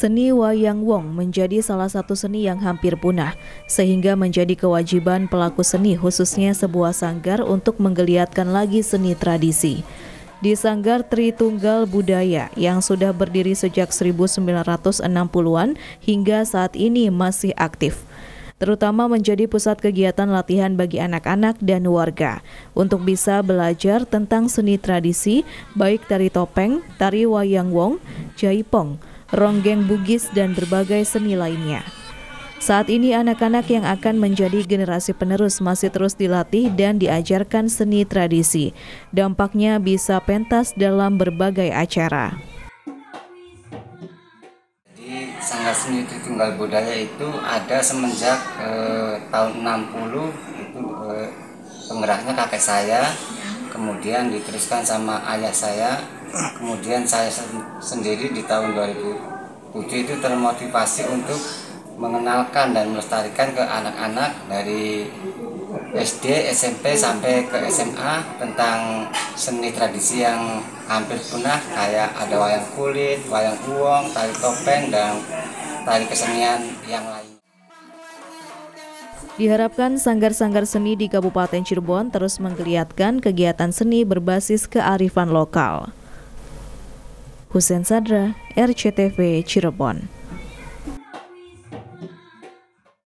Seni wayang wong menjadi salah satu seni yang hampir punah, sehingga menjadi kewajiban pelaku seni khususnya sebuah sanggar untuk menggeliatkan lagi seni tradisi. Di Sanggar Tritunggal Budaya yang sudah berdiri sejak 1960-an hingga saat ini masih aktif terutama menjadi pusat kegiatan latihan bagi anak-anak dan warga untuk bisa belajar tentang seni tradisi baik tari topeng, tari wayang wong, jaipong, ronggeng bugis, dan berbagai seni lainnya. Saat ini anak-anak yang akan menjadi generasi penerus masih terus dilatih dan diajarkan seni tradisi. Dampaknya bisa pentas dalam berbagai acara. Di Sanggar Seni Tunggal Budaya itu ada semenjak eh, tahun 60 itu eh, penggeraknya kakek saya, kemudian diteruskan sama ayah saya, kemudian saya sendiri di tahun 2007 itu termotivasi untuk mengenalkan dan melestarikan ke anak-anak dari SD, SMP sampai ke SMA tentang seni tradisi yang hampir punah kayak ada wayang kulit, wayang uang, tari topeng dan tari kesenian yang lain. Diharapkan sanggar-sanggar seni di Kabupaten Cirebon terus menggeliatkan kegiatan seni berbasis kearifan lokal. Husen Sadra, RCTV Cirebon.